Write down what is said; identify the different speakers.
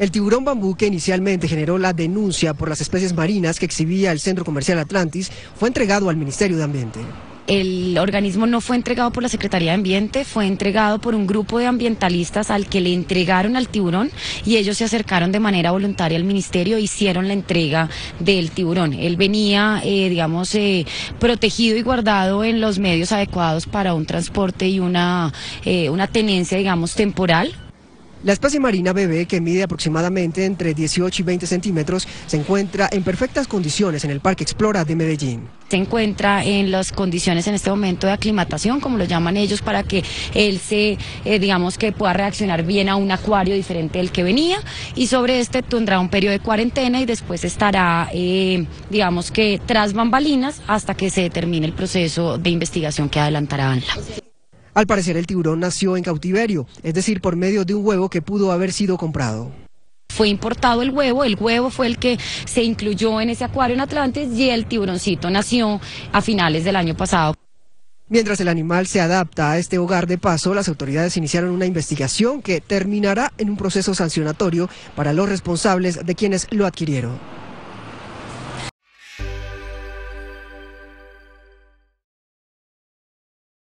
Speaker 1: El tiburón bambú que inicialmente generó la denuncia por las especies marinas que exhibía el Centro Comercial Atlantis fue entregado al Ministerio de Ambiente.
Speaker 2: El organismo no fue entregado por la Secretaría de Ambiente, fue entregado por un grupo de ambientalistas al que le entregaron al tiburón y ellos se acercaron de manera voluntaria al ministerio e hicieron la entrega del tiburón. Él venía, eh, digamos, eh, protegido y guardado en los medios adecuados para un transporte y una, eh, una tenencia, digamos, temporal
Speaker 1: la especie marina bebé, que mide aproximadamente entre 18 y 20 centímetros, se encuentra en perfectas condiciones en el Parque Explora de Medellín.
Speaker 2: Se encuentra en las condiciones en este momento de aclimatación, como lo llaman ellos, para que él se, eh, digamos que pueda reaccionar bien a un acuario diferente del que venía. Y sobre este tendrá un periodo de cuarentena y después estará, eh, digamos que tras bambalinas, hasta que se determine el proceso de investigación que adelantará ANLA.
Speaker 1: Al parecer el tiburón nació en cautiverio, es decir, por medio de un huevo que pudo haber sido comprado.
Speaker 2: Fue importado el huevo, el huevo fue el que se incluyó en ese acuario en Atlantis y el tiburoncito nació a finales del año pasado.
Speaker 1: Mientras el animal se adapta a este hogar de paso, las autoridades iniciaron una investigación que terminará en un proceso sancionatorio para los responsables de quienes lo adquirieron.